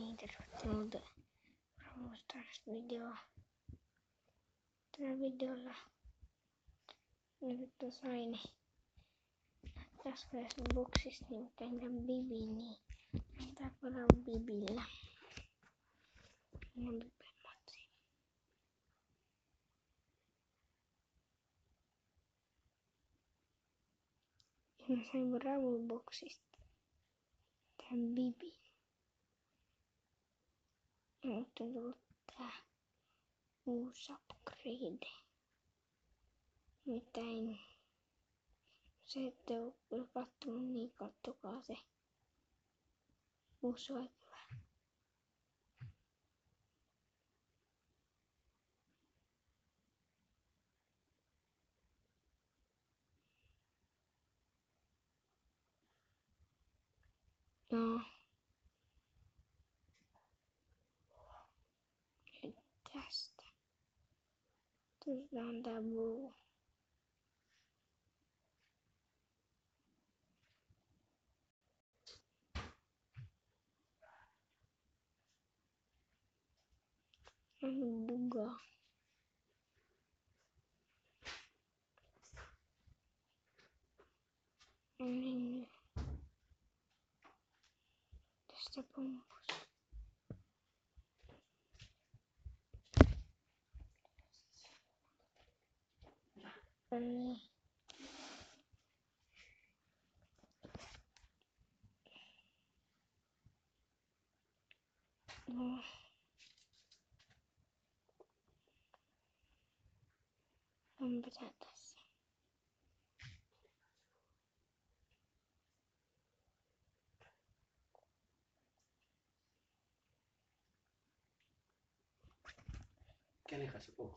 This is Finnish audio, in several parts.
Tervetuloa Brawl Stars video. Tällä videolla nyt sain äskeisen boksista nimittäin Bibi, niin tää pelaa Bibillä. Matsi. Ja mä sain Brawl boksista tämän Bibin. Tullut tää uusi upgrade. Nimittäin se ette ole kattonut, niin kattokaa se. Uusi hyvä. No. plein d'amour. Un bougre. Une... C'est. うんうん全部じゃ私 ¿Qué alejas, supongo?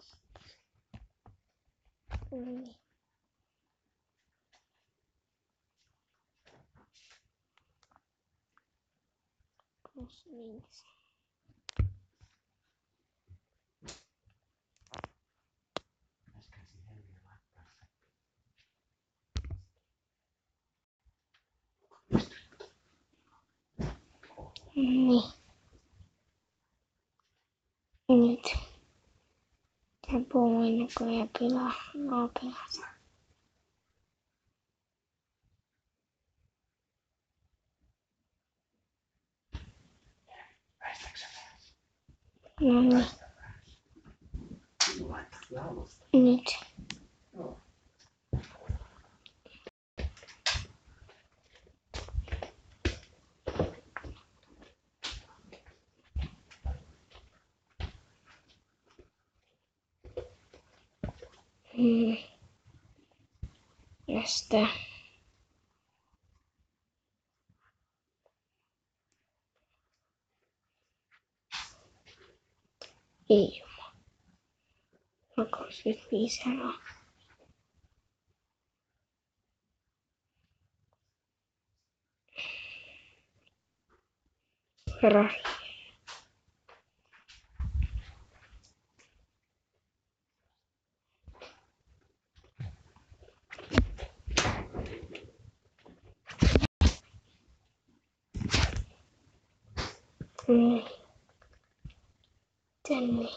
Ui. Consumentes. Mm-hmm. bueno que apelas, no apelas. No, no. Hmm. Este. Io. Ma cosa è misero? Ferrari. Jenny. Jenny.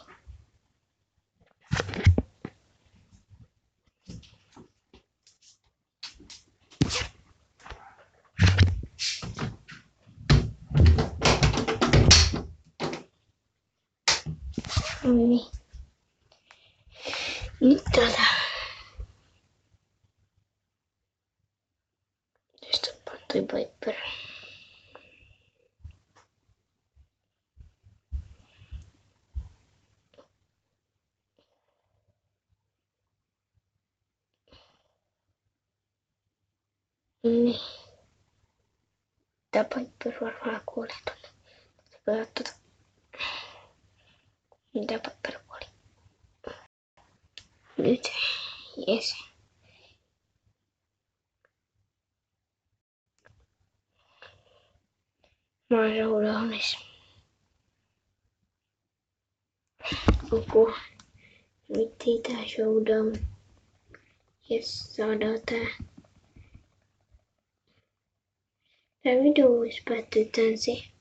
Jenny. Nitrata. Questo è il poi per... Niin. Tää Piper varmaan kuolee tonne. Pojat tota. Mitä Piper kuoli? Nyt. Jes. Mä oon showdownissa. Koko. Mitti tää showdown. Jes, saadaan tää. Let me do, whispered Patsy.